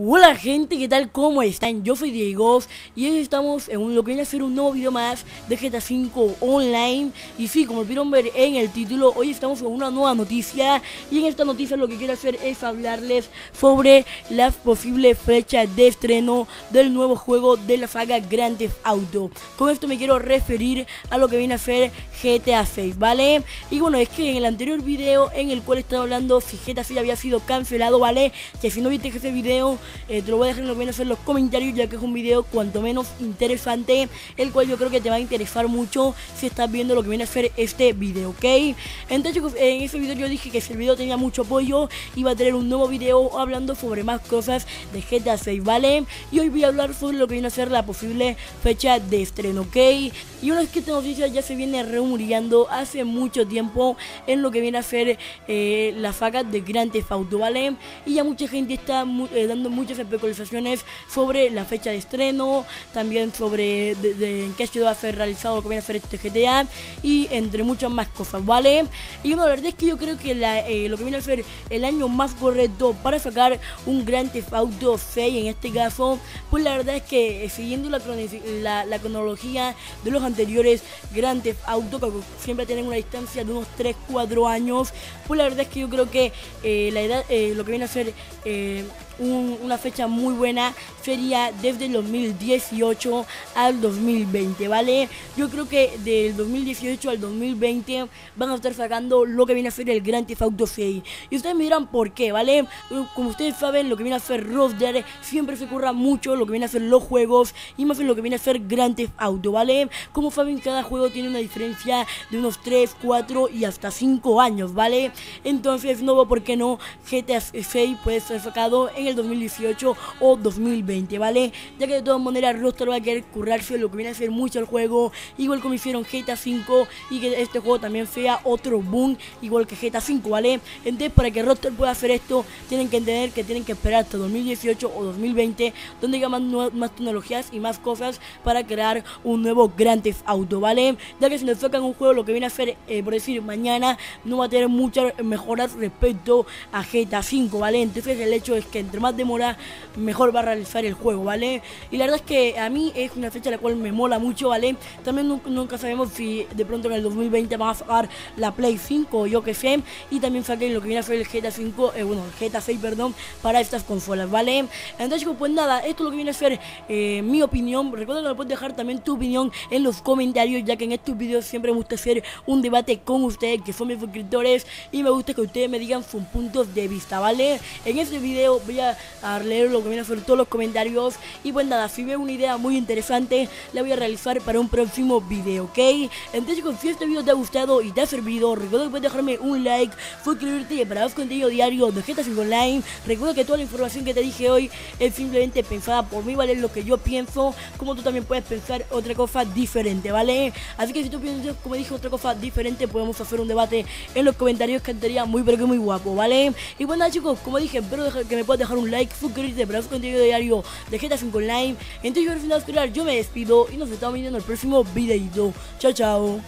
Hola gente, ¿qué tal? ¿Cómo están? Yo soy Diego y hoy estamos en lo que viene a ser un nuevo video más de GTA 5 Online Y sí, como pudieron ver en el título, hoy estamos con una nueva noticia Y en esta noticia lo que quiero hacer es hablarles sobre las posibles fechas de estreno del nuevo juego de la saga Grand Auto Con esto me quiero referir a lo que viene a ser GTA 6, ¿vale? Y bueno, es que en el anterior video en el cual estaba hablando si GTA 6 había sido cancelado, ¿vale? Que si no viste ese video eh, te lo voy a dejar en los, en los comentarios ya que es un video cuanto menos interesante, el cual yo creo que te va a interesar mucho si estás viendo lo que viene a ser este video, ¿ok? Entonces en ese video yo dije que si el video tenía mucho apoyo, iba a tener un nuevo video hablando sobre más cosas de GTA 6, ¿vale? Y hoy voy a hablar sobre lo que viene a ser la posible fecha de estreno, ¿ok? Y una vez que esta noticia ya se viene remuriando hace mucho tiempo en lo que viene a ser eh, la de Grand Theft Auto, ¿vale? Y ya mucha gente está eh, dando muchas especulaciones sobre la fecha de estreno, también sobre de, en qué ciudad va a ser realizado que viene a ser este GTA y entre muchas más cosas, ¿vale? Y bueno, la verdad es que yo creo que eh, lo que viene a ser el año más correcto para sacar un Grand Theft Auto 6 en este caso, pues la verdad es que eh, siguiendo la, la, cronología de los anteriores Grand Theft Auto, que siempre tienen una distancia de unos 3-4 años, pues la verdad es que yo creo que eh, la edad, lo que viene a ser una fecha muy buena sería desde el 2018 al 2020, ¿vale? Yo creo que del 2018 al 2020 van a estar sacando lo que viene a ser el Grand Theft Auto 6. Y ustedes me dirán por qué, ¿vale? Como ustedes saben, lo que viene a ser Rockstar siempre se curra mucho lo que viene a ser los juegos y más bien lo que viene a ser Grand Theft Auto, ¿vale? Como saben, cada juego tiene una diferencia de unos 3, 4 y hasta 5 años, ¿vale? Entonces, no por qué no GTA 6 puede ser sacado en el 2018 o 2020, ¿vale? Ya que de todas maneras Rockstar va a querer currarse lo que viene a ser mucho el juego, igual como hicieron GTA 5 y que este juego también sea otro boom, igual que GTA 5, ¿vale? Entonces para que Rockstar pueda hacer esto, tienen que entender que tienen que esperar hasta 2018 o 2020, donde haya más, más tecnologías y más cosas para crear un nuevo Grand Auto, ¿vale? Ya que si nos tocan un juego, lo que viene a hacer, eh, por decir, mañana, no va a tener muchas mejoras respecto a GTA 5, ¿vale? Entonces el hecho es que entre más demora, mejor va a realizar el juego, ¿vale? Y la verdad es que a mí es una fecha la cual me mola mucho, ¿vale? También nunca, sabemos si de pronto en el 2020 van a sacar la Play 5 o yo que sé. Y también saquen lo que viene a ser el GTA 5, eh, bueno, GTA 6, perdón, para estas consolas, ¿vale? Entonces, pues nada, esto es lo que viene a ser eh, mi opinión. Recuerda que me puedes dejar también tu opinión en los comentarios, ya que en estos videos siempre me gusta hacer un debate con ustedes, que son mis suscriptores, y me gusta que ustedes me digan sus puntos de vista, ¿vale? En este video voy a a leer lo que viene a ser todos los comentarios. Y pues nada, si veo una idea muy interesante, la voy a realizar para un próximo video, ¿ok? Entonces chicos, si este video te ha gustado y te ha servido, recuerda que puedes dejarme un like, suscribirte para más contenido diario de GTA 5 Online. Recuerda que toda la información que te dije hoy es simplemente pensada por mí, ¿vale? Lo que yo pienso, como tú también puedes pensar otra cosa diferente, ¿vale? Así que si tú piensas, como dije, otra cosa diferente, podemos hacer un debate en los comentarios que estaría muy pero que muy guapo, ¿vale? Y bueno nada chicos, como dije, espero que me puedas un like, suscribirte para su contenido diario de GTA 5 Online. Entonces yo al final yo me despido y nos estamos viendo en el próximo videito. Chao, chao.